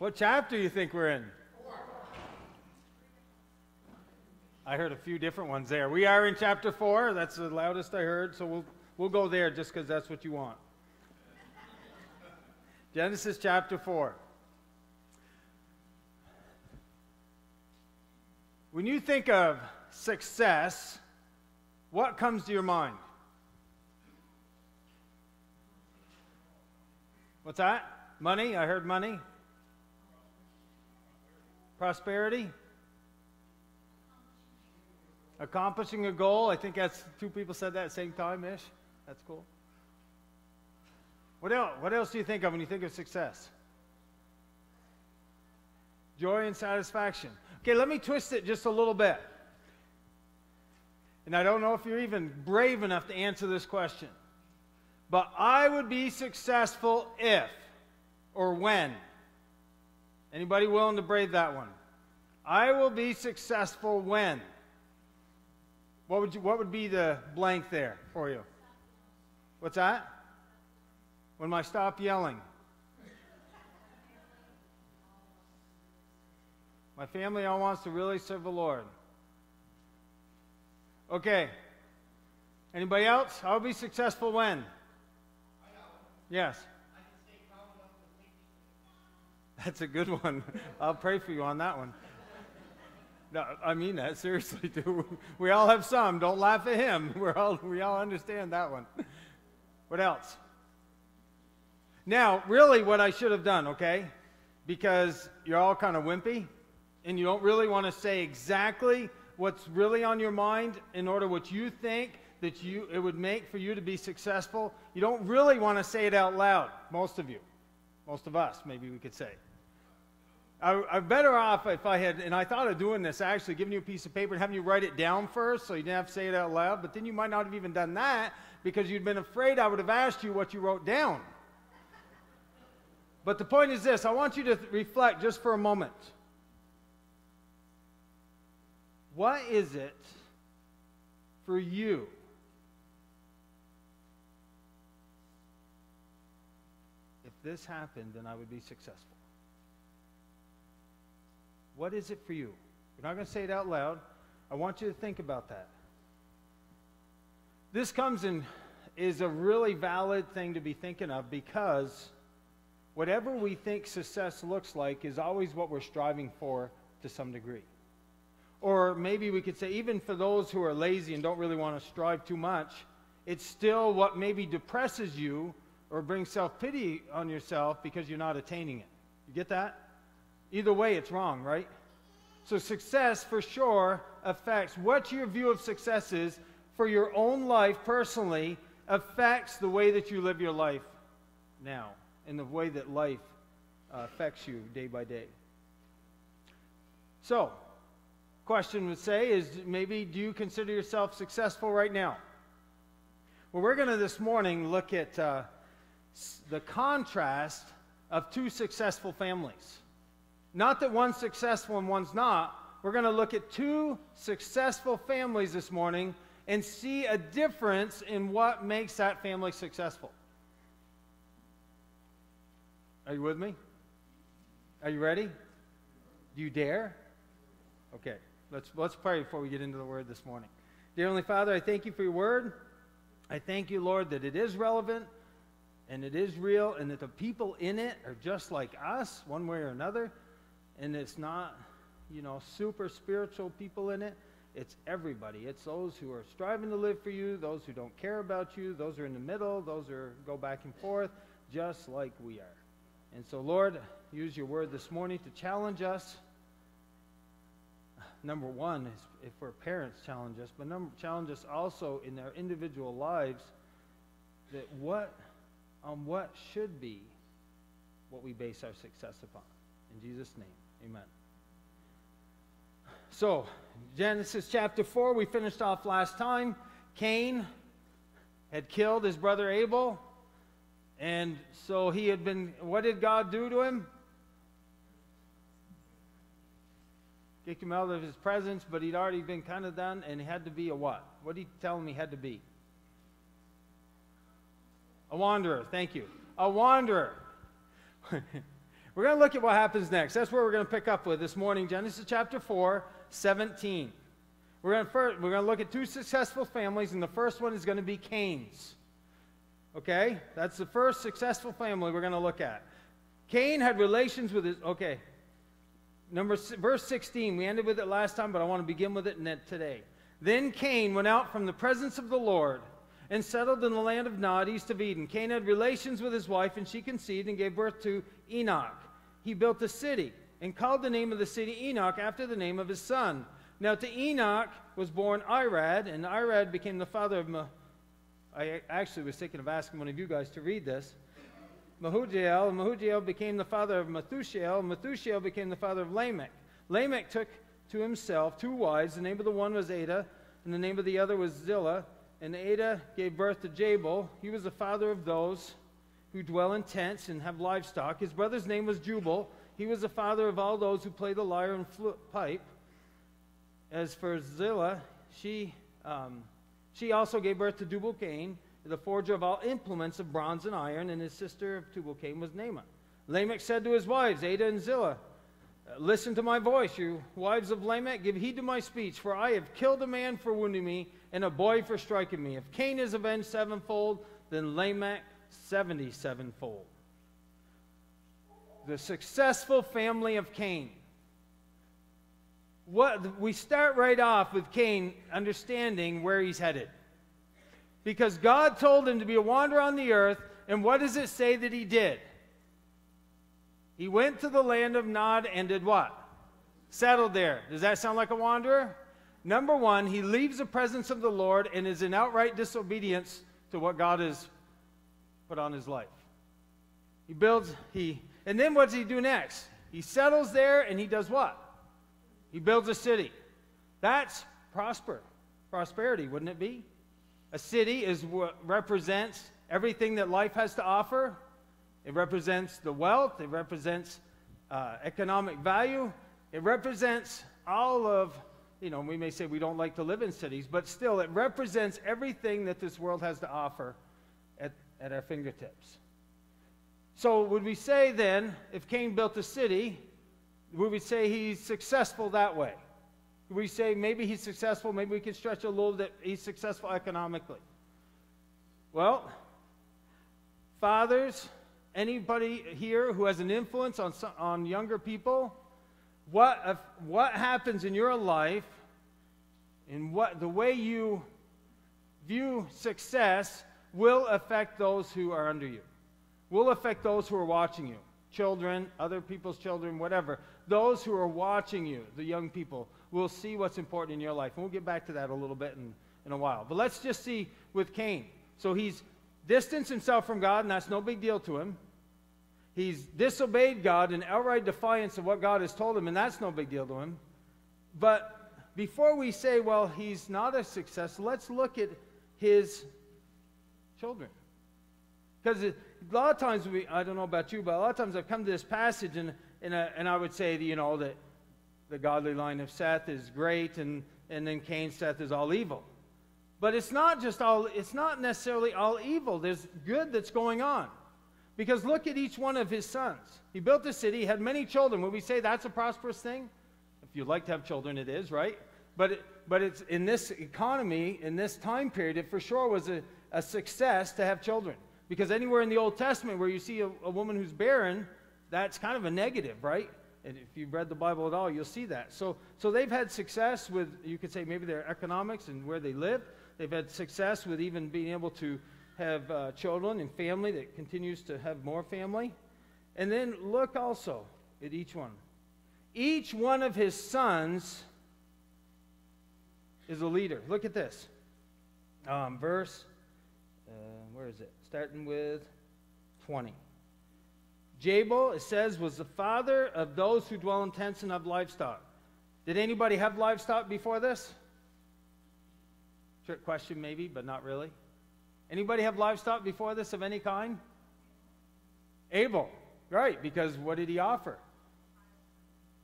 What chapter do you think we're in? I heard a few different ones there. We are in chapter 4. That's the loudest I heard, so we'll, we'll go there just because that's what you want. Genesis chapter 4. When you think of success, what comes to your mind? What's that? Money? I heard money. Prosperity? Accomplishing a goal. I think that's two people said that at the same time ish. That's cool. What else? What else do you think of when you think of success? Joy and satisfaction. Okay, let me twist it just a little bit. And I don't know if you're even brave enough to answer this question. But I would be successful if or when. Anybody willing to brave that one? I will be successful when. What would, you, what would be the blank there for you? What's that? When I stop yelling. My family all wants to really serve the Lord. Okay. Anybody else? I'll be successful when? Yes. That's a good one. I'll pray for you on that one. No, I mean that seriously, too. We all have some. Don't laugh at him. We're all, we all understand that one. What else? Now, really, what I should have done, okay? Because you're all kind of wimpy, and you don't really want to say exactly what's really on your mind in order what you think that you it would make for you to be successful. You don't really want to say it out loud. Most of you, most of us, maybe we could say. I'm better off if I had, and I thought of doing this actually, giving you a piece of paper and having you write it down first so you didn't have to say it out loud, but then you might not have even done that because you'd been afraid I would have asked you what you wrote down. But the point is this I want you to th- reflect just for a moment. What is it for you? If this happened, then I would be successful. What is it for you? You're not going to say it out loud. I want you to think about that. This comes in is a really valid thing to be thinking of because whatever we think success looks like is always what we're striving for to some degree. Or maybe we could say, even for those who are lazy and don't really want to strive too much, it's still what maybe depresses you or brings self pity on yourself because you're not attaining it. You get that? Either way, it's wrong, right? So, success for sure affects what your view of success is for your own life personally, affects the way that you live your life now and the way that life uh, affects you day by day. So, question would say is maybe do you consider yourself successful right now? Well, we're going to this morning look at uh, the contrast of two successful families. Not that one's successful and one's not. We're going to look at two successful families this morning and see a difference in what makes that family successful. Are you with me? Are you ready? Do you dare? Okay, let's, let's pray before we get into the word this morning. Dear Heavenly Father, I thank you for your word. I thank you, Lord, that it is relevant and it is real and that the people in it are just like us, one way or another. And it's not, you know, super spiritual people in it. It's everybody. It's those who are striving to live for you, those who don't care about you, those who are in the middle, those who are, go back and forth, just like we are. And so, Lord, use your word this morning to challenge us. Number one is if our parents challenge us, but number, challenge us also in our individual lives that what on what should be what we base our success upon. In Jesus' name, amen. So, Genesis chapter 4, we finished off last time. Cain had killed his brother Abel. And so he had been, what did God do to him? Kick him out of his presence, but he'd already been kind of done, and he had to be a what? What did he tell him he had to be? A wanderer, thank you. A wanderer. We're going to look at what happens next. That's where we're going to pick up with this morning, Genesis chapter 4, 17. We're going, to first, we're going to look at two successful families, and the first one is going to be Cain's. Okay? That's the first successful family we're going to look at. Cain had relations with his. Okay. Number verse 16. We ended with it last time, but I want to begin with it today. Then Cain went out from the presence of the Lord and settled in the land of Nod, east of Eden. Cain had relations with his wife, and she conceived and gave birth to Enoch. He built a city and called the name of the city Enoch after the name of his son. Now to Enoch was born Irad, and Irad became the father of. Ma- I actually was thinking of asking one of you guys to read this. Mehujael, and Mehujael became the father of Methushael, and Methushael became the father of Lamech. Lamech took to himself two wives. The name of the one was Ada, and the name of the other was Zillah. And Ada gave birth to Jabal. He was the father of those who dwell in tents and have livestock. His brother's name was Jubal. He was the father of all those who play the lyre and flute, pipe. As for Zillah, she, um, she also gave birth to Tubal Cain, the forger of all implements of bronze and iron, and his sister of Tubal Cain was Naamah. Lamech said to his wives, Ada and Zillah, Listen to my voice, you wives of Lamech, give heed to my speech, for I have killed a man for wounding me and a boy for striking me. If Cain is avenged sevenfold, then Lamech seventy sevenfold. The successful family of Cain. What, we start right off with Cain understanding where he's headed. Because God told him to be a wanderer on the earth, and what does it say that he did? He went to the land of Nod and did what? Settled there. Does that sound like a wanderer? Number one, he leaves the presence of the Lord and is in outright disobedience to what God has put on his life. He builds, he, and then what does he do next? He settles there and he does what? He builds a city. That's prosper, prosperity, wouldn't it be? A city is what represents everything that life has to offer. It represents the wealth, it represents uh, economic value, it represents all of, you know, we may say we don't like to live in cities, but still, it represents everything that this world has to offer at, our fingertips. So, would we say then, if Cain built a city, would we say he's successful that way? We say maybe he's successful, maybe we can stretch a little that he's successful economically? Well, fathers, Anybody here who has an influence on, on younger people? What, what happens in your life and what the way you view success will affect those who are under you, will affect those who are watching you children, other people's children, whatever. Those who are watching you, the young people, will see what's important in your life. And we'll get back to that a little bit in, in a while. But let's just see with Cain. So he's distanced himself from God, and that's no big deal to him. He's disobeyed God in outright defiance of what God has told him, and that's no big deal to him. But before we say, well, he's not a success, let's look at his children. Because a lot of times, we, I don't know about you, but a lot of times I've come to this passage and, and, uh, and I would say, you know, that the godly line of Seth is great, and, and then Cain, Seth is all evil. But it's not just all, it's not necessarily all evil. There's good that's going on. Because look at each one of his sons. He built a city, had many children. Would we say that's a prosperous thing? If you'd like to have children, it is, right? But, it, but it's in this economy, in this time period, it for sure was a, a success to have children. Because anywhere in the Old Testament where you see a, a woman who's barren, that's kind of a negative, right? And if you've read the Bible at all, you'll see that. So, so they've had success with, you could say, maybe their economics and where they live. They've had success with even being able to have uh, children and family that continues to have more family. And then look also at each one. Each one of his sons is a leader. Look at this. Um, verse, uh, where is it? Starting with 20. Jabal, it says, was the father of those who dwell in tents and have livestock. Did anybody have livestock before this? Trick question, maybe, but not really. Anybody have livestock before this of any kind? Abel, right? Because what did he offer?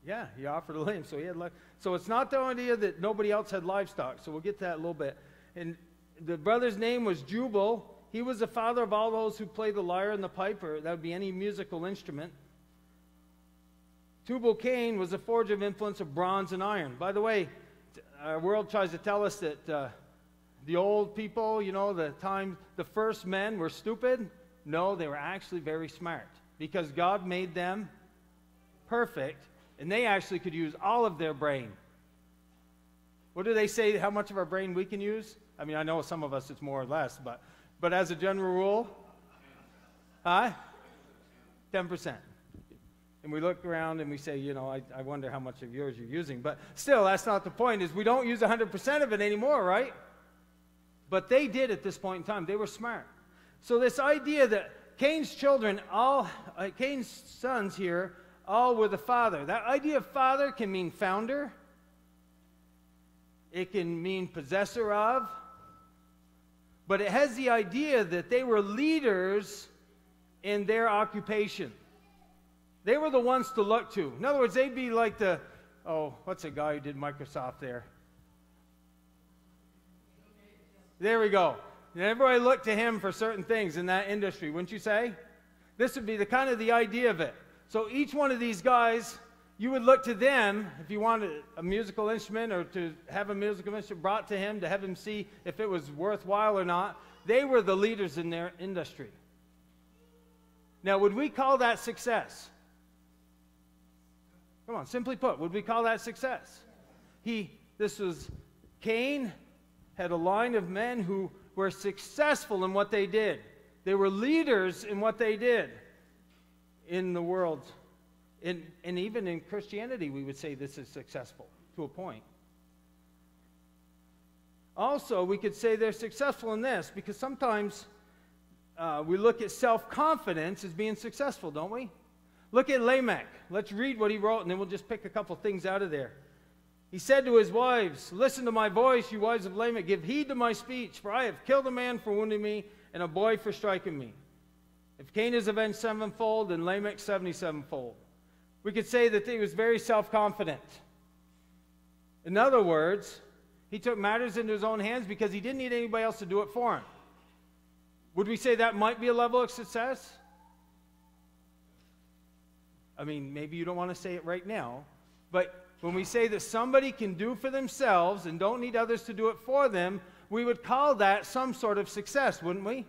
Yeah, he offered a lamb, so he had. Li- so it's not the idea that nobody else had livestock. So we'll get to that a little bit. And the brother's name was Jubal. He was the father of all those who play the lyre and the piper. that would be any musical instrument. Tubal Cain was a forge of influence of bronze and iron. By the way, our world tries to tell us that uh, the old people, you know, the time the first men were stupid. No, they were actually very smart because God made them perfect and they actually could use all of their brain. What do they say how much of our brain we can use? I mean, I know some of us it's more or less, but but as a general rule, huh? 10%. And we look around and we say, you know, I, I wonder how much of yours you're using. But still, that's not the point, is we don't use 100% of it anymore, right? But they did at this point in time. They were smart. So this idea that Cain's children, all, uh, Cain's sons here, all were the father. That idea of father can mean founder. It can mean possessor of. But it has the idea that they were leaders in their occupation. They were the ones to look to. In other words, they'd be like the, oh, what's the guy who did Microsoft there? There we go. And everybody looked to him for certain things in that industry, wouldn't you say? This would be the kind of the idea of it. So each one of these guys, you would look to them if you wanted a musical instrument or to have a musical instrument brought to him to have him see if it was worthwhile or not. They were the leaders in their industry. Now, would we call that success? Come on, simply put, would we call that success? He, this was Cain had a line of men who were successful in what they did. They were leaders in what they did in the world. In, and even in Christianity, we would say this is successful to a point. Also, we could say they're successful in this because sometimes uh, we look at self confidence as being successful, don't we? Look at Lamech. Let's read what he wrote, and then we'll just pick a couple things out of there. He said to his wives, Listen to my voice, you wives of Lamech. Give heed to my speech, for I have killed a man for wounding me, and a boy for striking me. If Cain is avenged sevenfold, then Lamech seventy sevenfold. We could say that he was very self confident. In other words, he took matters into his own hands because he didn't need anybody else to do it for him. Would we say that might be a level of success? I mean, maybe you don't want to say it right now, but when we say that somebody can do for themselves and don't need others to do it for them, we would call that some sort of success, wouldn't we?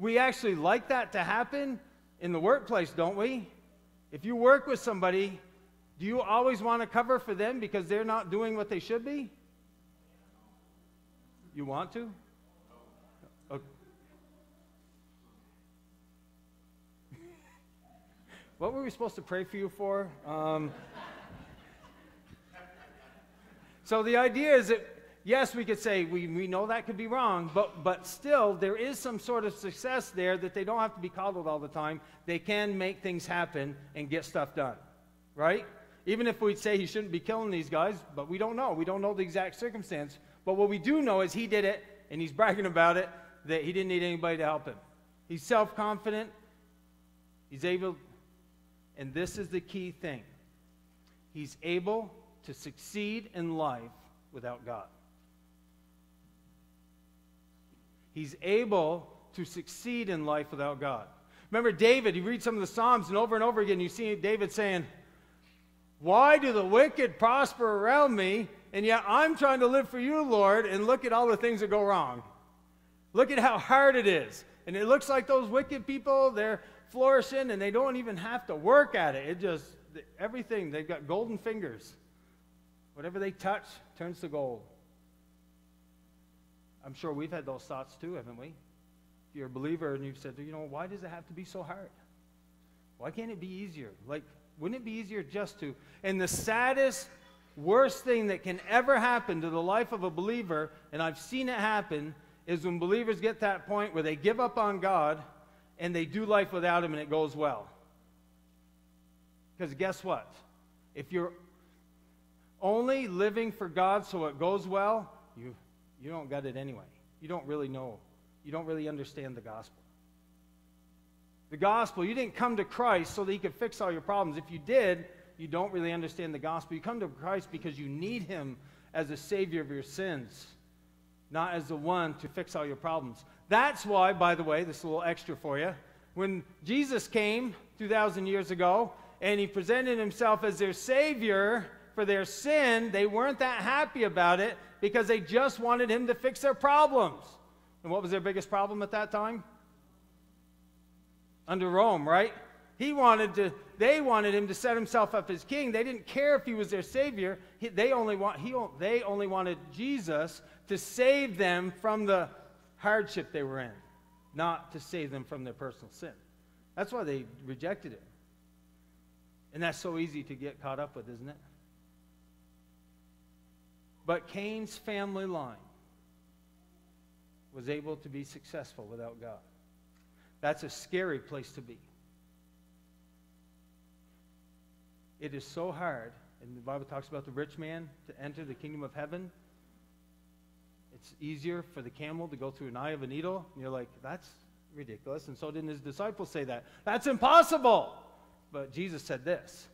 We actually like that to happen in the workplace, don't we? If you work with somebody, do you always want to cover for them because they're not doing what they should be? You want to? Okay. what were we supposed to pray for you for? Um, so the idea is that yes, we could say we, we know that could be wrong, but, but still, there is some sort of success there that they don't have to be coddled all the time. They can make things happen and get stuff done, right? Even if we'd say he shouldn't be killing these guys, but we don't know. We don't know the exact circumstance. But what we do know is he did it, and he's bragging about it, that he didn't need anybody to help him. He's self confident. He's able, and this is the key thing he's able to succeed in life without God. He's able to succeed in life without God. Remember David, you read some of the Psalms, and over and over again, you see David saying, Why do the wicked prosper around me, and yet I'm trying to live for you, Lord, and look at all the things that go wrong? Look at how hard it is. And it looks like those wicked people, they're flourishing, and they don't even have to work at it. It just, everything, they've got golden fingers. Whatever they touch turns to gold. I'm sure we've had those thoughts too, haven't we? If you're a believer and you've said, you know, why does it have to be so hard? Why can't it be easier? Like, wouldn't it be easier just to? And the saddest, worst thing that can ever happen to the life of a believer, and I've seen it happen, is when believers get that point where they give up on God and they do life without Him and it goes well. Because guess what? If you're only living for God so it goes well, you you don't get it anyway. You don't really know. You don't really understand the gospel. The gospel, you didn't come to Christ so that he could fix all your problems. If you did, you don't really understand the gospel. You come to Christ because you need him as a savior of your sins, not as the one to fix all your problems. That's why, by the way, this is a little extra for you. When Jesus came 2,000 years ago, and he presented himself as their Savior for their sin, they weren't that happy about it because they just wanted him to fix their problems. And what was their biggest problem at that time? Under Rome, right? He wanted to, they wanted him to set himself up as king. They didn't care if he was their savior. He, they, only want, he, they only wanted Jesus to save them from the hardship they were in, not to save them from their personal sin. That's why they rejected him. And that's so easy to get caught up with, isn't it? But Cain's family line was able to be successful without God. That's a scary place to be. It is so hard, and the Bible talks about the rich man to enter the kingdom of heaven. It's easier for the camel to go through an eye of a needle. And you're like, that's ridiculous. And so didn't his disciples say that. That's impossible. But Jesus said this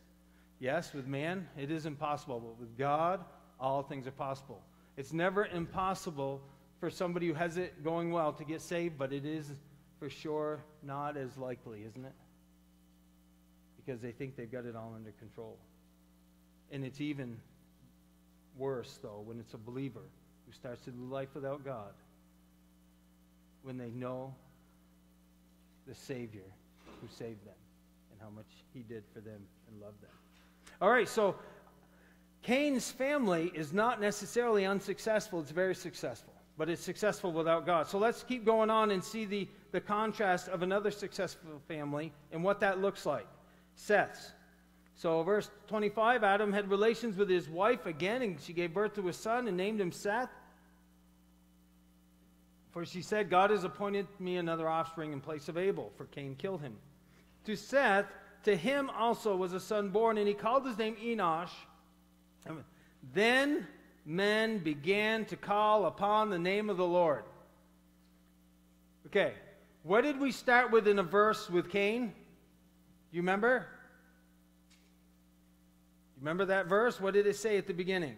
Yes, with man, it is impossible, but with God, all things are possible. It's never impossible for somebody who has it going well to get saved, but it is for sure not as likely, isn't it? Because they think they've got it all under control. And it's even worse, though, when it's a believer who starts to do life without God, when they know the Savior who saved them and how much He did for them and loved them. All right, so Cain's family is not necessarily unsuccessful, it's very successful, but it's successful without God. So let's keep going on and see the, the contrast of another successful family and what that looks like Seth's. So, verse 25 Adam had relations with his wife again, and she gave birth to a son and named him Seth. For she said, God has appointed me another offspring in place of Abel, for Cain killed him. To Seth, to him also was a son born, and he called his name Enosh. Then men began to call upon the name of the Lord. Okay, what did we start with in a verse with Cain? You remember? You remember that verse? What did it say at the beginning?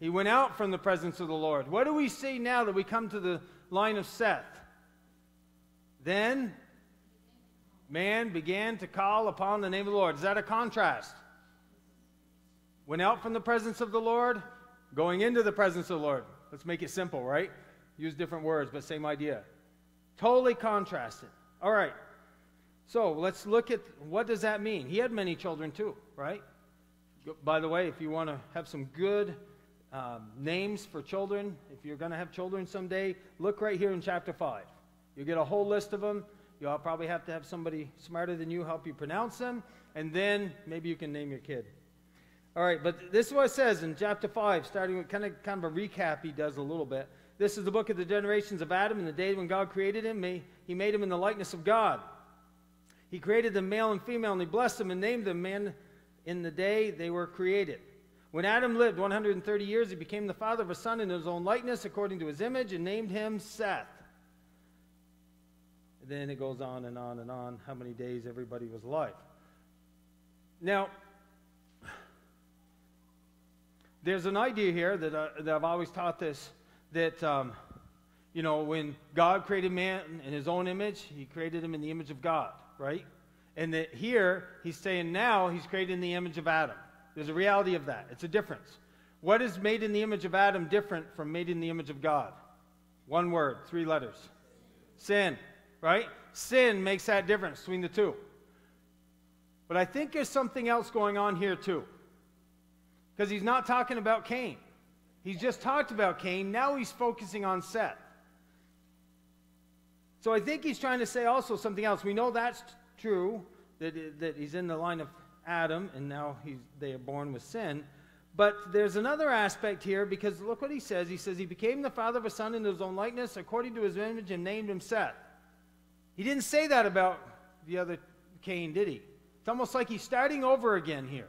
He went out from the presence of the Lord. What do we see now that we come to the line of Seth? Then man began to call upon the name of the Lord. Is that a contrast? Went out from the presence of the Lord, going into the presence of the Lord. Let's make it simple, right? Use different words, but same idea. Totally contrasted. All right. So let's look at what does that mean? He had many children too, right? By the way, if you want to have some good um, names for children, if you're going to have children someday, look right here in chapter 5. You'll get a whole list of them. You'll probably have to have somebody smarter than you help you pronounce them, and then maybe you can name your kid. All right, but this is what it says in chapter 5, starting with kind of, kind of a recap he does a little bit. This is the book of the generations of Adam in the day when God created him. He made him in the likeness of God. He created them male and female, and he blessed them and named them man in the day they were created. When Adam lived 130 years, he became the father of a son in his own likeness, according to his image, and named him Seth. And then it goes on and on and on how many days everybody was alive. Now, there's an idea here that, uh, that I've always taught this that, um, you know, when God created man in his own image, he created him in the image of God, right? And that here, he's saying now he's created in the image of Adam. There's a reality of that. It's a difference. What is made in the image of Adam different from made in the image of God? One word, three letters. Sin, right? Sin makes that difference between the two. But I think there's something else going on here too. Because he's not talking about Cain. He's just talked about Cain. Now he's focusing on Seth. So I think he's trying to say also something else. We know that's true, that, that he's in the line of Adam, and now he's, they are born with sin. But there's another aspect here because look what he says. He says, He became the father of a son in his own likeness, according to his image, and named him Seth. He didn't say that about the other Cain, did he? It's almost like he's starting over again here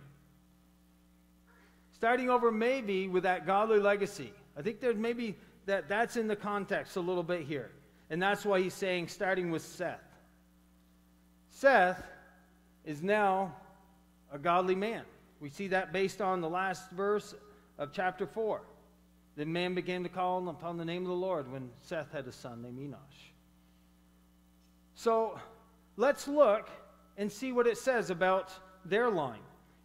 starting over maybe with that godly legacy. I think there's maybe that that's in the context a little bit here. And that's why he's saying starting with Seth. Seth is now a godly man. We see that based on the last verse of chapter 4. The man began to call upon the name of the Lord when Seth had a son named Enosh. So let's look and see what it says about their line.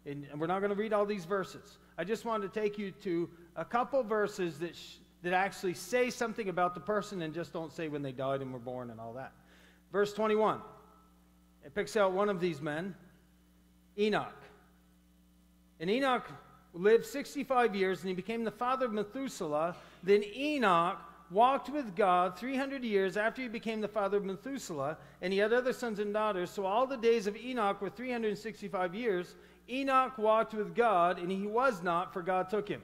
And we're not going to read all these verses. I just wanted to take you to a couple verses that, sh- that actually say something about the person and just don't say when they died and were born and all that. Verse 21, it picks out one of these men, Enoch. And Enoch lived 65 years and he became the father of Methuselah. Then Enoch walked with God 300 years after he became the father of Methuselah, and he had other sons and daughters. So all the days of Enoch were 365 years. Enoch walked with God, and he was not, for God took him.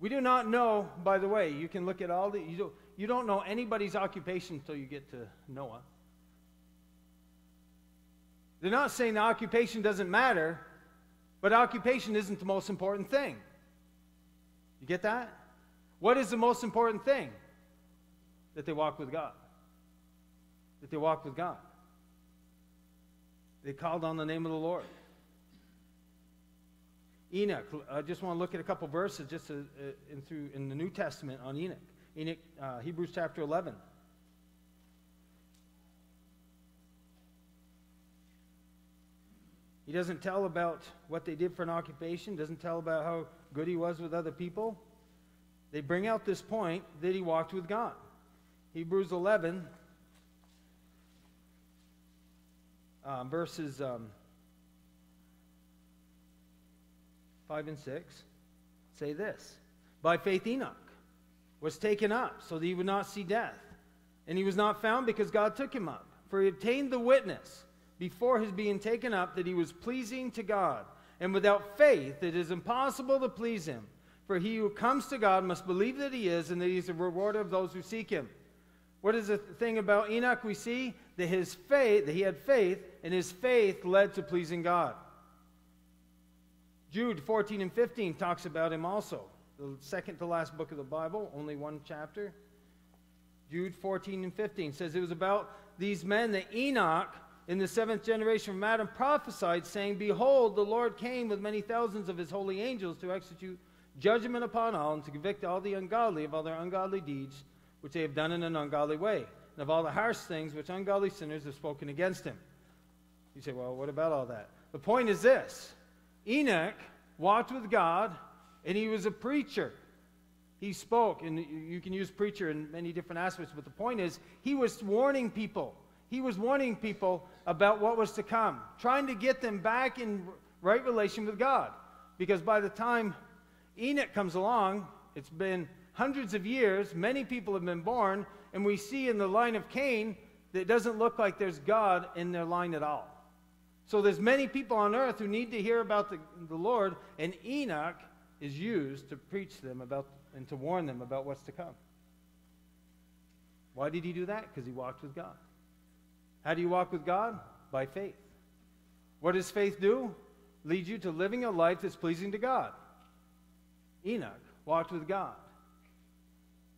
We do not know, by the way, you can look at all the, you don't, you don't know anybody's occupation until you get to Noah. They're not saying the occupation doesn't matter, but occupation isn't the most important thing. You get that? What is the most important thing? That they walk with God. That they walk with God. They called on the name of the Lord. Enoch, I just want to look at a couple verses just to, uh, in, through, in the New Testament on Enoch. Enoch, uh, Hebrews chapter 11. He doesn't tell about what they did for an occupation, doesn't tell about how good he was with other people. They bring out this point that he walked with God. Hebrews 11, um, verses um, 5 and 6 say this By faith, Enoch was taken up so that he would not see death. And he was not found because God took him up. For he obtained the witness before his being taken up that he was pleasing to God. And without faith, it is impossible to please him. For he who comes to God must believe that he is, and that he is a rewarder of those who seek him. What is the thing about Enoch? We see that his faith, that he had faith, and his faith led to pleasing God. Jude 14 and 15 talks about him also. The second to last book of the Bible, only one chapter. Jude 14 and 15 says it was about these men that Enoch in the seventh generation from Adam prophesied, saying, Behold, the Lord came with many thousands of his holy angels to execute judgment upon all and to convict all the ungodly of all their ungodly deeds which they have done in an ungodly way, and of all the harsh things which ungodly sinners have spoken against him. You say, Well, what about all that? The point is this Enoch walked with God, and he was a preacher. He spoke, and you can use preacher in many different aspects, but the point is, he was warning people he was warning people about what was to come, trying to get them back in right relation with God. Because by the time Enoch comes along, it's been hundreds of years, many people have been born, and we see in the line of Cain that it doesn't look like there's God in their line at all. So there's many people on earth who need to hear about the, the Lord, and Enoch is used to preach them about and to warn them about what's to come. Why did he do that? Because he walked with God. How do you walk with God? By faith. What does faith do? Lead you to living a life that's pleasing to God. Enoch walked with God,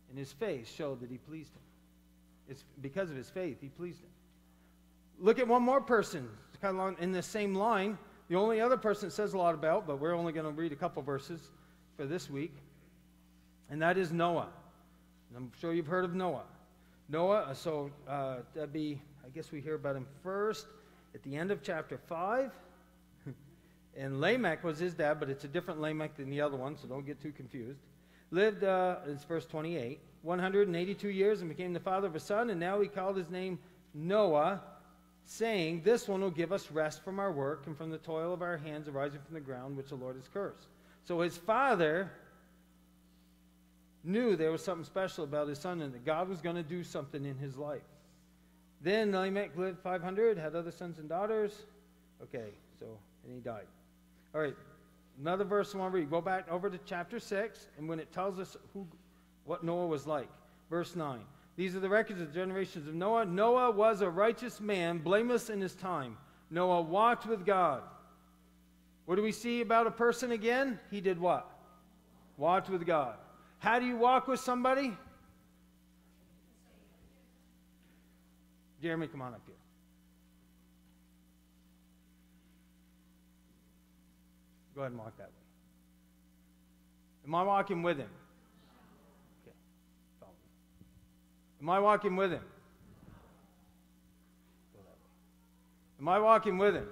and his faith showed that he pleased him. It's because of his faith he pleased him. Look at one more person kind of in the same line. The only other person it says a lot about, but we're only going to read a couple verses for this week, and that is Noah. I'm sure you've heard of Noah. Noah, so uh, that'd be I guess we hear about him first at the end of chapter 5. and Lamech was his dad, but it's a different Lamech than the other one, so don't get too confused. Lived, uh, it's verse 28, 182 years and became the father of a son, and now he called his name Noah, saying, This one will give us rest from our work and from the toil of our hands arising from the ground which the Lord has cursed. So his father knew there was something special about his son and that God was going to do something in his life. Then Lamech lived 500, had other sons and daughters. Okay, so, and he died. All right, another verse I want to read. Go back over to chapter 6, and when it tells us who, what Noah was like. Verse 9. These are the records of the generations of Noah. Noah was a righteous man, blameless in his time. Noah walked with God. What do we see about a person again? He did what? Walked with God. How do you walk with somebody? Jeremy, come on up here. Go ahead and walk that way. Am I walking with him? Okay. Follow me. Am I walking with him? Go that way. Am I walking with him?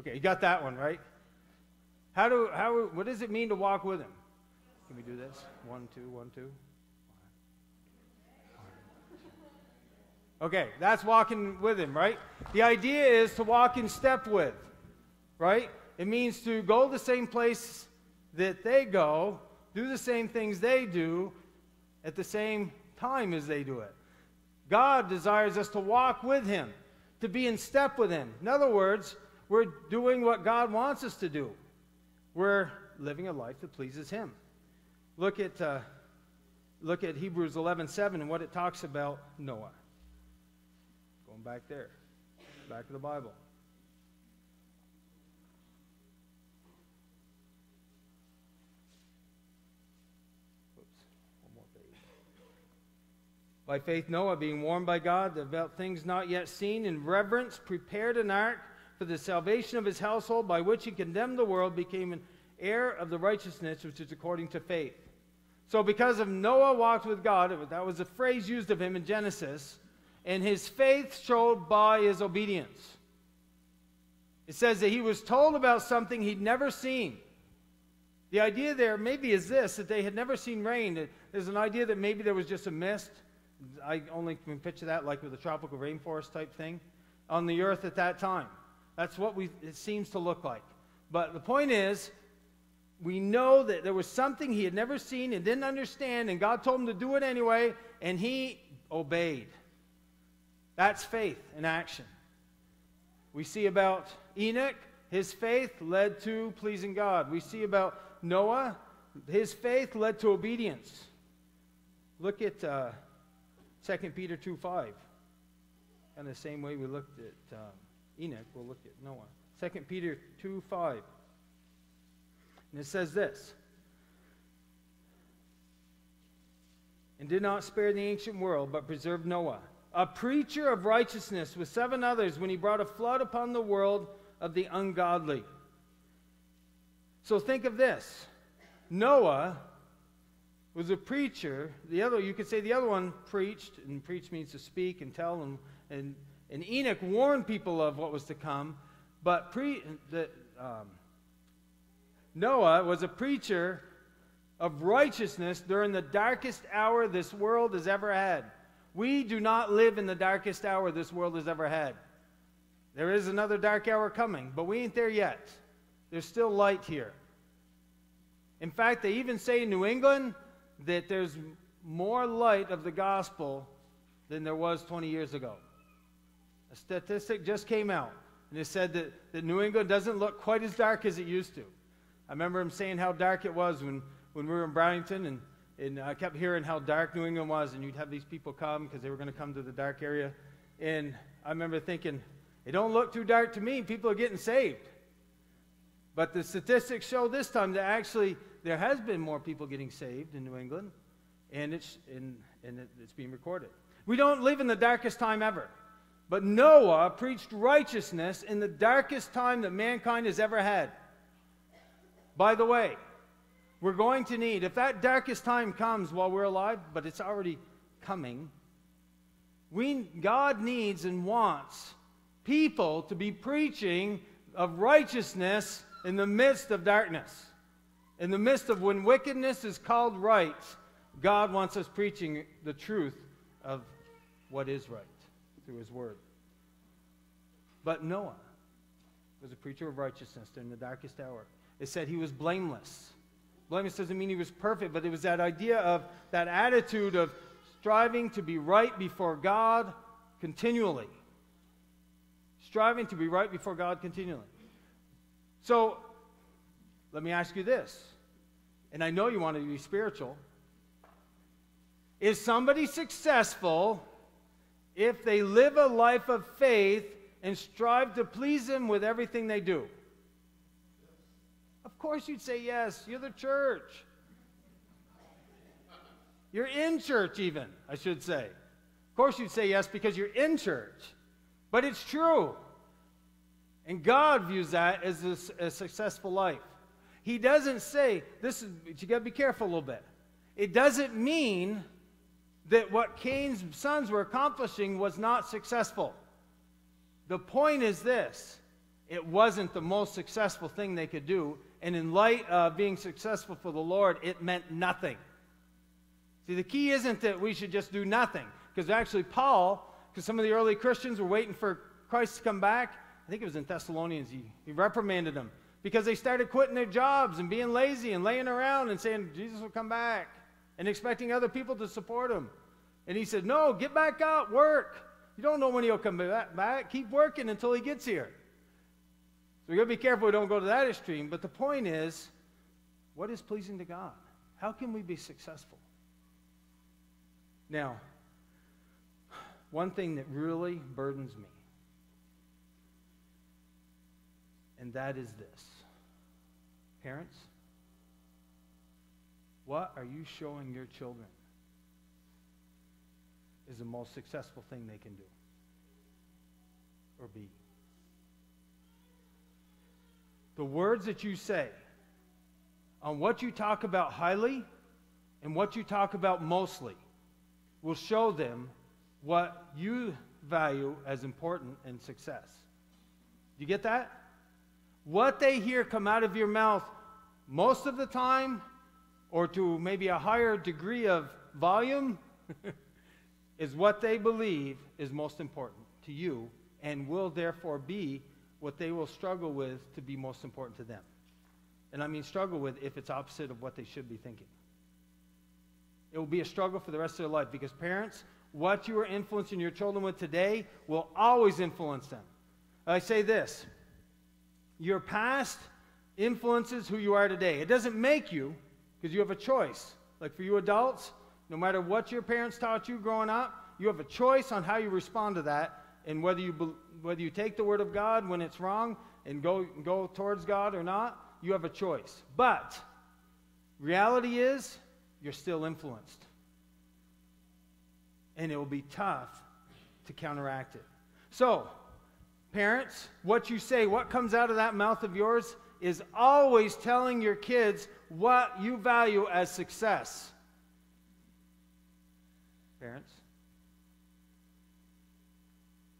Okay, you got that one, right? How do, how, what does it mean to walk with him? Can we do this? One, two, one, two. Okay, that's walking with him, right? The idea is to walk in step with, right? It means to go the same place that they go, do the same things they do at the same time as they do it. God desires us to walk with him, to be in step with him. In other words, we're doing what God wants us to do. We're living a life that pleases him. Look at, uh, look at Hebrews 11:7 and what it talks about Noah. Going back there, back to the Bible. By faith, Noah, being warned by God about things not yet seen, in reverence, prepared an ark for the salvation of his household, by which he condemned the world, became an heir of the righteousness which is according to faith. So, because of Noah walked with God, that was a phrase used of him in Genesis, and his faith showed by his obedience. It says that he was told about something he'd never seen. The idea there maybe is this that they had never seen rain. There's an idea that maybe there was just a mist. I only can picture that like with a tropical rainforest type thing on the earth at that time. That's what we, it seems to look like. But the point is, we know that there was something he had never seen and didn't understand, and God told him to do it anyway, and he obeyed. That's faith in action. We see about Enoch, his faith led to pleasing God. We see about Noah, his faith led to obedience. Look at uh, 2 Peter 2 5. And the same way we looked at um, Enoch, we'll look at Noah. 2 Peter 2 5. And it says this And did not spare the ancient world, but preserved Noah, a preacher of righteousness with seven others, when he brought a flood upon the world of the ungodly. So think of this Noah was a preacher. The other, you could say the other one preached, and preach means to speak and tell, and, and, and Enoch warned people of what was to come. But pre, the, um, Noah was a preacher of righteousness during the darkest hour this world has ever had. We do not live in the darkest hour this world has ever had. There is another dark hour coming, but we ain't there yet. There's still light here. In fact, they even say in New England that there's more light of the gospel than there was 20 years ago. A statistic just came out, and it said that, that New England doesn't look quite as dark as it used to. I remember him saying how dark it was when, when we were in Brownington, and, and I kept hearing how dark New England was, and you'd have these people come because they were going to come to the dark area. And I remember thinking, it don't look too dark to me. People are getting saved. But the statistics show this time that actually there has been more people getting saved in New England, and it's, in, and it's being recorded. We don't live in the darkest time ever. But Noah preached righteousness in the darkest time that mankind has ever had. By the way, we're going to need, if that darkest time comes while we're alive, but it's already coming, we, God needs and wants people to be preaching of righteousness in the midst of darkness. In the midst of when wickedness is called right, God wants us preaching the truth of what is right through His Word. But Noah was a preacher of righteousness during the darkest hour. It said he was blameless. Blameless doesn't mean he was perfect, but it was that idea of that attitude of striving to be right before God continually. Striving to be right before God continually. So, let me ask you this, and I know you want to be spiritual. Is somebody successful if they live a life of faith and strive to please Him with everything they do? Of course, you'd say yes. You're the church. You're in church, even, I should say. Of course, you'd say yes because you're in church. But it's true. And God views that as a, a successful life. He doesn't say, this is, you got to be careful a little bit. It doesn't mean that what Cain's sons were accomplishing was not successful. The point is this it wasn't the most successful thing they could do. And in light of being successful for the Lord, it meant nothing. See, the key isn't that we should just do nothing. Because actually, Paul, because some of the early Christians were waiting for Christ to come back, I think it was in Thessalonians, he, he reprimanded them because they started quitting their jobs and being lazy and laying around and saying, Jesus will come back and expecting other people to support him. And he said, No, get back out, work. You don't know when he'll come back. Keep working until he gets here. So we got to be careful we don't go to that extreme. But the point is, what is pleasing to God? How can we be successful? Now, one thing that really burdens me, and that is this Parents, what are you showing your children is the most successful thing they can do or be? The words that you say on what you talk about highly and what you talk about mostly will show them what you value as important and success. Do you get that? What they hear come out of your mouth most of the time, or to maybe a higher degree of volume, is what they believe is most important to you and will therefore be what they will struggle with to be most important to them. And I mean struggle with if it's opposite of what they should be thinking. It will be a struggle for the rest of their life because parents, what you are influencing your children with today will always influence them. I say this your past influences who you are today. It doesn't make you because you have a choice. Like for you adults, no matter what your parents taught you growing up, you have a choice on how you respond to that and whether you, whether you take the word of God when it's wrong and go, go towards God or not. You have a choice. But reality is, you're still influenced. And it will be tough to counteract it. So, parents, what you say, what comes out of that mouth of yours, is always telling your kids what you value as success. Parents,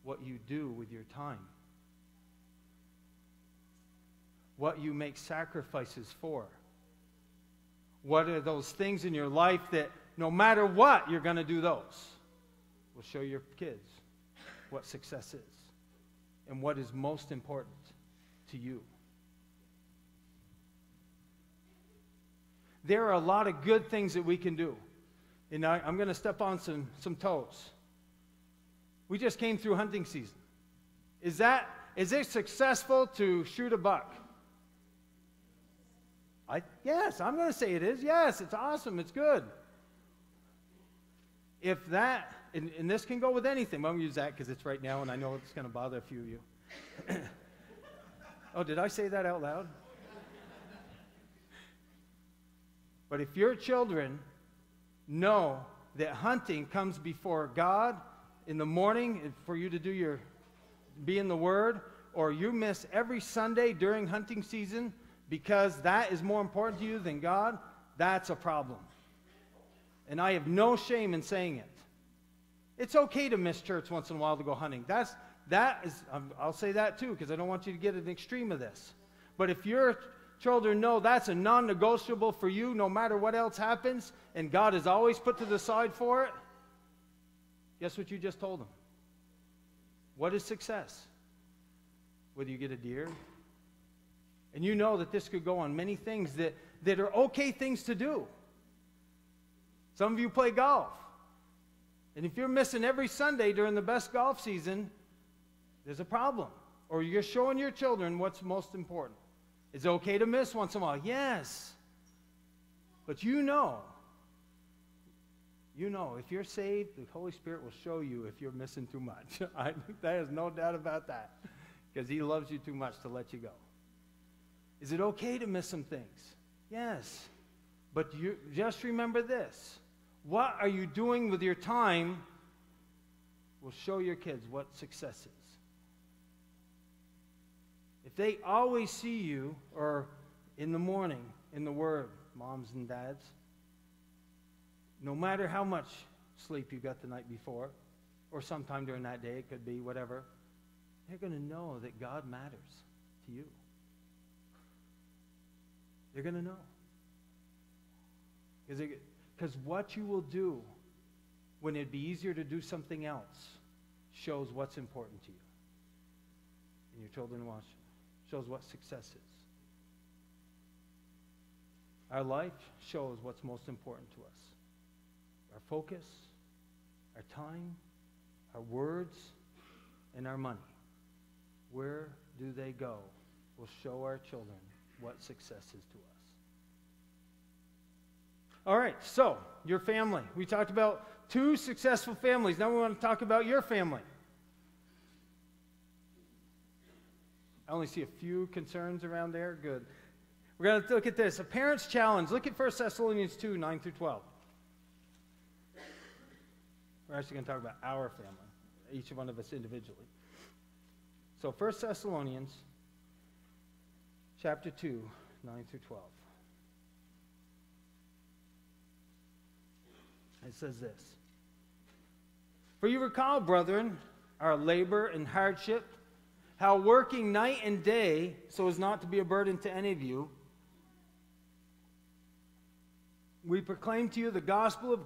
what you do with your time, what you make sacrifices for. What are those things in your life that no matter what, you're going to do those? We'll show your kids what success is and what is most important to you. There are a lot of good things that we can do. And I, am going to step on some, some toes. We just came through hunting season. Is that is it successful to shoot a buck? I, yes, I'm going to say it is. Yes, it's awesome. It's good. If that, and, and this can go with anything, I'm going to use that because it's right now and I know it's going to bother a few of you. oh, did I say that out loud? but if your children know that hunting comes before God in the morning for you to do your, be in the Word, or you miss every Sunday during hunting season because that is more important to you than God, that's a problem. And I have no shame in saying it. It's okay to miss church once in a while to go hunting. That's, that is, um, I'll say that too because I don't want you to get an extreme of this. But if your children know that's a non negotiable for you no matter what else happens, and God is always put to the side for it, guess what you just told them? What is success? Whether you get a deer, and you know that this could go on many things that, that are okay things to do. Some of you play golf. And if you're missing every Sunday during the best golf season, there's a problem. Or you're showing your children what's most important. It's okay to miss once in a while. Yes. But you know, you know, if you're saved, the Holy Spirit will show you if you're missing too much. I, there is no doubt about that. Because He loves you too much to let you go. Is it okay to miss some things? Yes. But you, just remember this what are you doing with your time will show your kids what success is. If they always see you, or in the morning in the Word, moms and dads, no matter how much sleep you got the night before, or sometime during that day, it could be whatever, they're going to know that God matters to you. They're going to know. Because what you will do when it'd be easier to do something else shows what's important to you. And your children watch shows what success is. Our life shows what's most important to us. Our focus, our time, our words, and our money. Where do they go will show our children what success is to us. All right, so your family. We talked about two successful families. Now we want to talk about your family. I only see a few concerns around there. Good. We're going to look at this a parent's challenge. Look at 1 Thessalonians 2 9 through 12. We're actually going to talk about our family, each one of us individually. So 1 Thessalonians chapter 2 9 through 12. It says this For you recall, brethren, our labor and hardship, how working night and day so as not to be a burden to any of you, we proclaim to you the gospel of,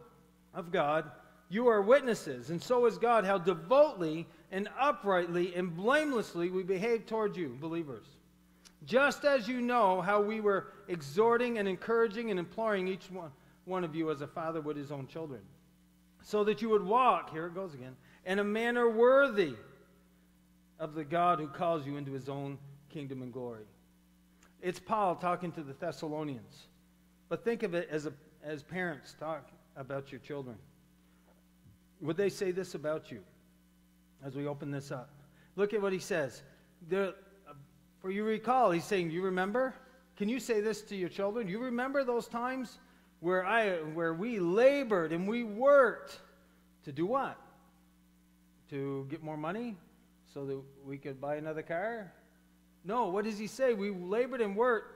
of God. You are witnesses, and so is God, how devoutly and uprightly and blamelessly we behave toward you, believers. Just as you know how we were exhorting and encouraging and imploring each one one of you as a father would his own children, so that you would walk, here it goes again, in a manner worthy of the God who calls you into his own kingdom and glory. It's Paul talking to the Thessalonians. But think of it as, a, as parents talk about your children. Would they say this about you as we open this up? Look at what he says. For you recall, he's saying, You remember? Can you say this to your children? You remember those times where, I, where we labored and we worked to do what? To get more money so that we could buy another car? No, what does he say? We labored and worked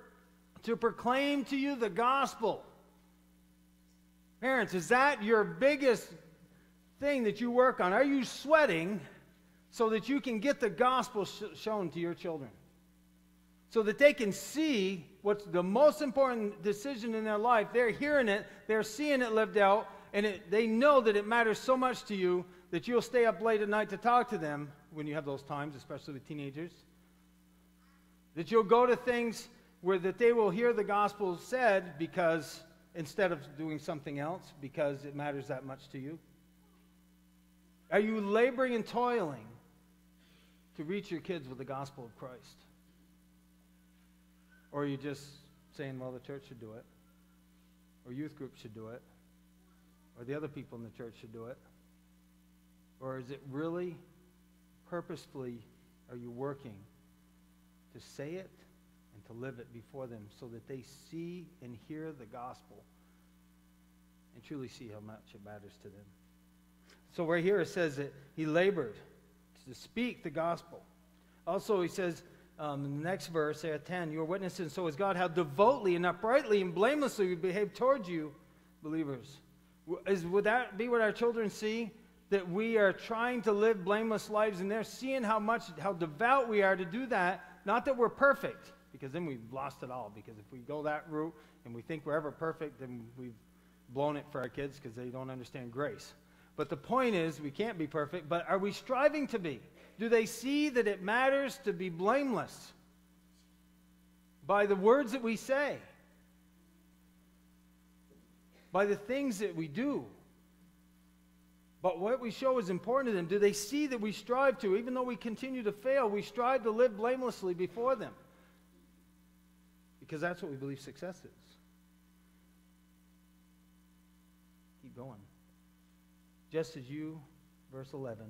to proclaim to you the gospel. Parents, is that your biggest thing that you work on? Are you sweating so that you can get the gospel sh- shown to your children? So that they can see what's the most important decision in their life. They're hearing it, they're seeing it lived out, and it, they know that it matters so much to you that you'll stay up late at night to talk to them when you have those times, especially with teenagers. That you'll go to things where that they will hear the gospel said because instead of doing something else because it matters that much to you. Are you laboring and toiling to reach your kids with the gospel of Christ? Or are you just saying, well, the church should do it? Or youth group should do it? Or the other people in the church should do it? Or is it really purposefully are you working to say it and to live it before them so that they see and hear the gospel and truly see how much it matters to them? So right here it says that he labored to speak the gospel. Also, he says um, in the next verse, at 10, you are witnesses, so is God, how devoutly and uprightly and blamelessly we behave towards you, believers. Is, would that be what our children see? That we are trying to live blameless lives, and they're seeing how much, how devout we are to do that. Not that we're perfect, because then we've lost it all. Because if we go that route and we think we're ever perfect, then we've blown it for our kids because they don't understand grace. But the point is, we can't be perfect, but are we striving to be? Do they see that it matters to be blameless by the words that we say, by the things that we do? But what we show is important to them. Do they see that we strive to, even though we continue to fail, we strive to live blamelessly before them? Because that's what we believe success is. Keep going. Just as you, verse 11,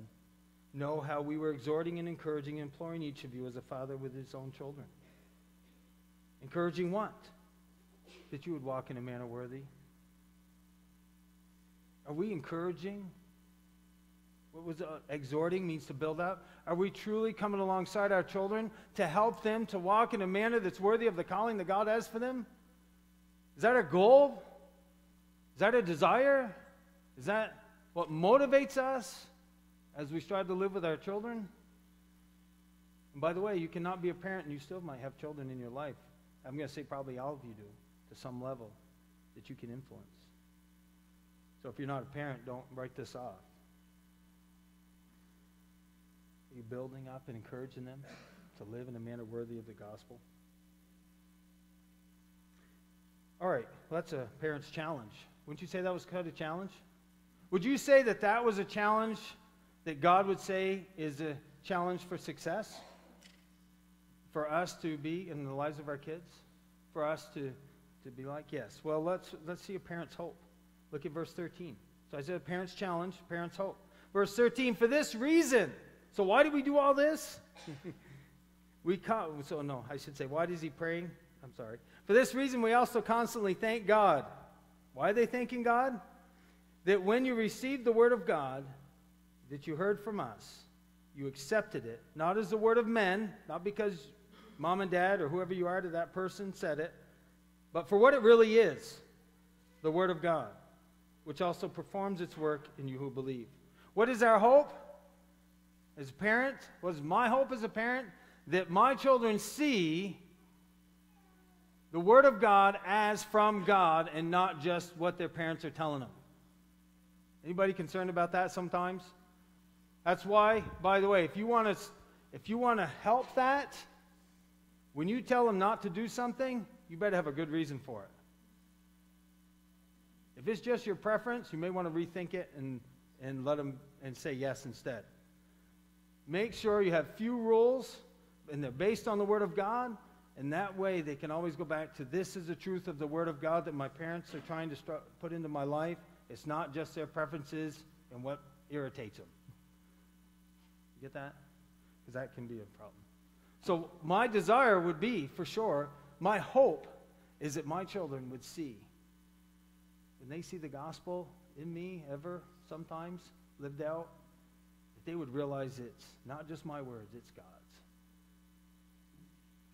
know how we were exhorting and encouraging and imploring each of you as a father with his own children. Encouraging what? That you would walk in a manner worthy. Are we encouraging? What was uh, exhorting means to build up? Are we truly coming alongside our children to help them to walk in a manner that's worthy of the calling that God has for them? Is that a goal? Is that a desire? Is that what motivates us? As we strive to live with our children? And by the way, you cannot be a parent and you still might have children in your life. I'm going to say probably all of you do to some level that you can influence. So if you're not a parent, don't write this off. Are you building up and encouraging them to live in a manner worthy of the gospel? All right, well, that's a parent's challenge. Wouldn't you say that was kind of a challenge? Would you say that that was a challenge that God would say is a challenge for success? For us to be in the lives of our kids? For us to, to be like? Yes. Well, let's, let's see a parent's hope. Look at verse 13. So I said parent's challenge, parent's hope. Verse 13, for this reason. So why do we do all this? we come, so no, I should say, why is he praying? I'm sorry. For this reason, we also constantly thank God. Why are they thanking God? That when you received the word of God that you heard from us, you accepted it, not as the word of men, not because mom and dad or whoever you are to that person said it, but for what it really is the word of God, which also performs its work in you who believe. What is our hope? As a parent, was my hope as a parent that my children see the Word of God as from God and not just what their parents are telling them. Anybody concerned about that sometimes? That's why, by the way, if you want to if you want to help that, when you tell them not to do something, you better have a good reason for it. If it's just your preference, you may want to rethink it and, and let them and say yes instead. Make sure you have few rules and they're based on the Word of God and that way, they can always go back to this is the truth of the Word of God that my parents are trying to start, put into my life. It's not just their preferences and what irritates them. You get that? Because that can be a problem. So, my desire would be, for sure, my hope is that my children would see. When they see the gospel in me ever, sometimes, lived out, that they would realize it's not just my words, it's God's.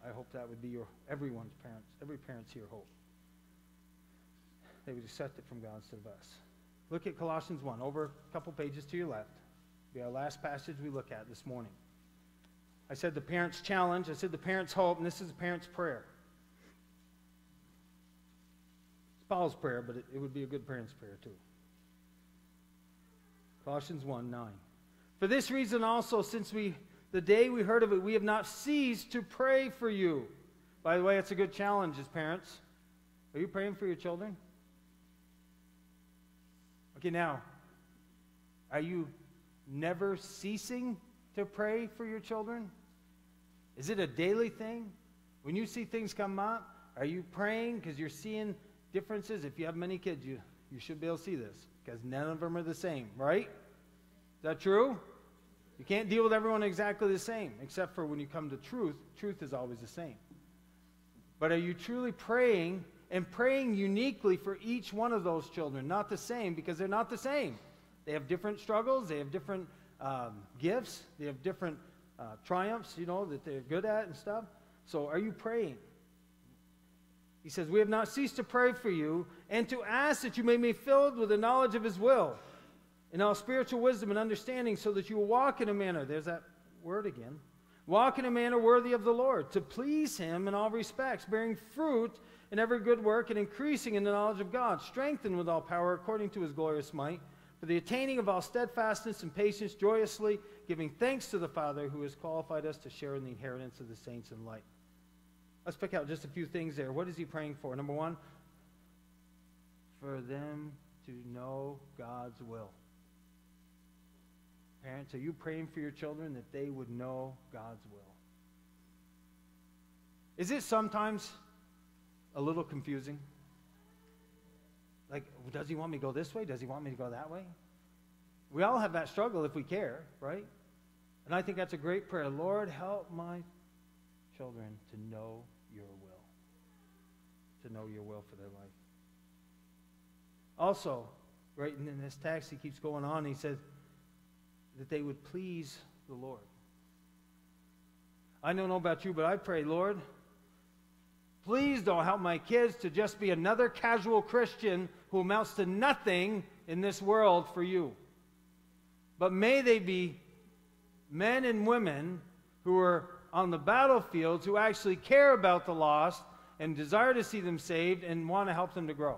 I hope that would be your everyone's parents, every parent's here hope. They would accept it from God instead of us. Look at Colossians 1, over a couple pages to your left. Be our last passage we look at this morning. I said the parent's challenge, I said the parent's hope, and this is the parent's prayer. It's Paul's prayer, but it, it would be a good parent's prayer too. Colossians 1 9. For this reason also, since we the day we heard of it, we have not ceased to pray for you. By the way, it's a good challenge as parents. Are you praying for your children? Okay, now, are you never ceasing to pray for your children? Is it a daily thing? When you see things come up, are you praying because you're seeing differences? If you have many kids, you, you should be able to see this because none of them are the same, right? Is that true? You can't deal with everyone exactly the same, except for when you come to truth. Truth is always the same. But are you truly praying and praying uniquely for each one of those children? Not the same, because they're not the same. They have different struggles, they have different um, gifts, they have different uh, triumphs, you know, that they're good at and stuff. So are you praying? He says, We have not ceased to pray for you and to ask that you may be filled with the knowledge of his will in all spiritual wisdom and understanding, so that you will walk in a manner, there's that word again, walk in a manner worthy of the Lord, to please him in all respects, bearing fruit in every good work and increasing in the knowledge of God, strengthened with all power according to his glorious might, for the attaining of all steadfastness and patience, joyously giving thanks to the Father who has qualified us to share in the inheritance of the saints in light. Let's pick out just a few things there. What is he praying for? Number one, for them to know God's will. Parents, are you praying for your children that they would know God's will? Is it sometimes a little confusing? Like, does he want me to go this way? Does he want me to go that way? We all have that struggle if we care, right? And I think that's a great prayer. Lord, help my children to know your will, to know your will for their life. Also, right in this text, he keeps going on. He says, that they would please the Lord. I don't know about you, but I pray, Lord, please don't help my kids to just be another casual Christian who amounts to nothing in this world for you. But may they be men and women who are on the battlefields who actually care about the lost and desire to see them saved and want to help them to grow?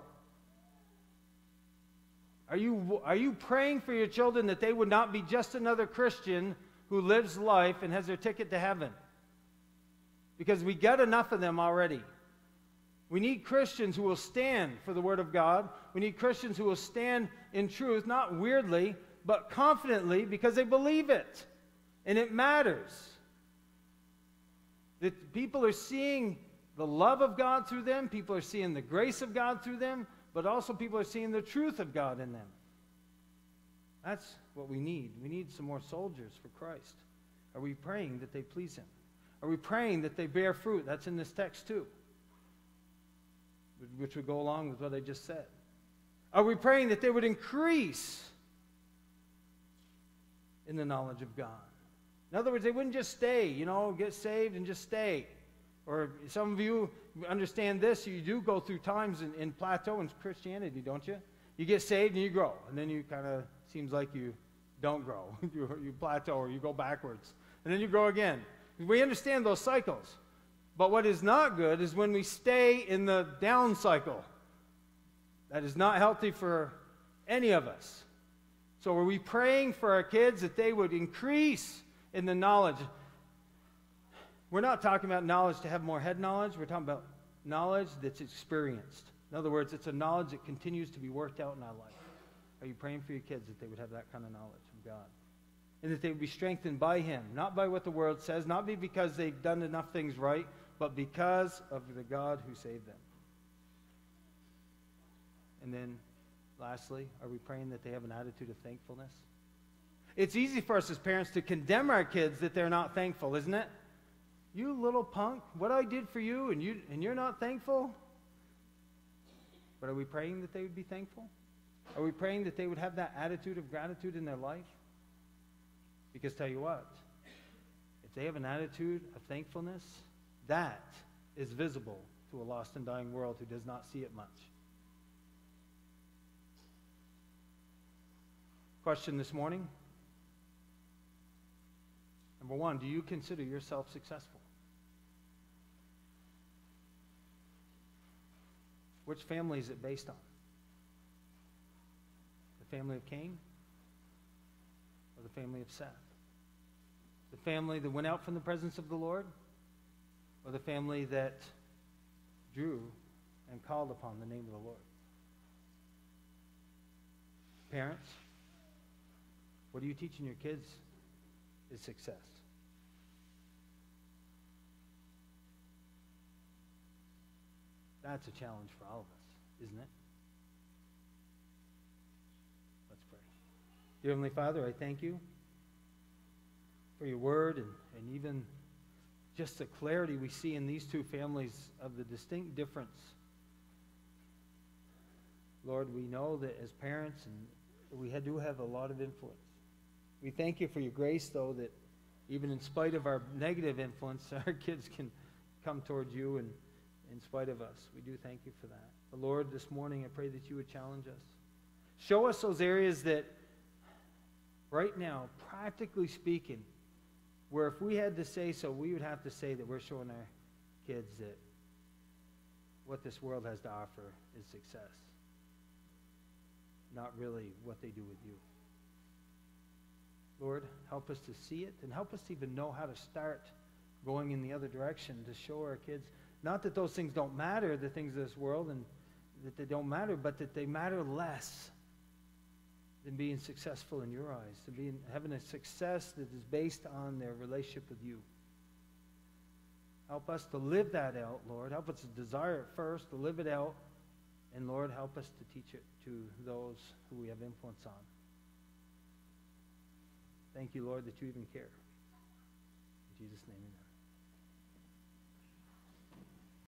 Are you, are you praying for your children that they would not be just another Christian who lives life and has their ticket to heaven? Because we get enough of them already. We need Christians who will stand for the Word of God. We need Christians who will stand in truth, not weirdly, but confidently because they believe it. And it matters. That people are seeing the love of God through them, people are seeing the grace of God through them, but also people are seeing the truth of God in them. That's what we need. We need some more soldiers for Christ. Are we praying that they please Him? Are we praying that they bear fruit? That's in this text too, which would go along with what I just said. Are we praying that they would increase in the knowledge of God? In other words, they wouldn't just stay, you know, get saved and just stay. Or some of you understand this, you do go through times in, in plateau in Christianity, don't you? You get saved and you grow, and then you kind of seems like you don't grow. you, you plateau or you go backwards, and then you grow again. We understand those cycles. But what is not good is when we stay in the down cycle. That is not healthy for any of us. So, are we praying for our kids that they would increase in the knowledge? We're not talking about knowledge to have more head knowledge. We're talking about knowledge that's experienced. In other words, it's a knowledge that continues to be worked out in our life. Are you praying for your kids that they would have that kind of knowledge of God? And that they would be strengthened by Him, not by what the world says, not be because they've done enough things right, but because of the God who saved them. And then, lastly, are we praying that they have an attitude of thankfulness? It's easy for us as parents to condemn our kids that they're not thankful, isn't it? You little punk, what I did for you and you and you're not thankful? But are we praying that they would be thankful? Are we praying that they would have that attitude of gratitude in their life? Because tell you what, if they have an attitude of thankfulness, that is visible to a lost and dying world who does not see it much. Question this morning. Number one, do you consider yourself successful? Which family is it based on? The family of Cain or the family of Seth? The family that went out from the presence of the Lord or the family that drew and called upon the name of the Lord? Parents, what are you teaching your kids is success? That's a challenge for all of us, isn't it? Let's pray. Dear Heavenly Father, I thank you for your word and, and even just the clarity we see in these two families of the distinct difference. Lord, we know that as parents and we do have a lot of influence. We thank you for your grace, though, that even in spite of our negative influence, our kids can come towards you and in spite of us. We do thank you for that. But Lord, this morning I pray that you would challenge us. Show us those areas that, right now, practically speaking, where if we had to say so, we would have to say that we're showing our kids that what this world has to offer is success, not really what they do with you. Lord, help us to see it and help us to even know how to start going in the other direction to show our kids not that those things don't matter, the things of this world, and that they don't matter, but that they matter less than being successful in your eyes, to being having a success that is based on their relationship with you. Help us to live that out, Lord. Help us to desire it first, to live it out, and Lord, help us to teach it to those who we have influence on. Thank you, Lord, that you even care. In Jesus' name, amen.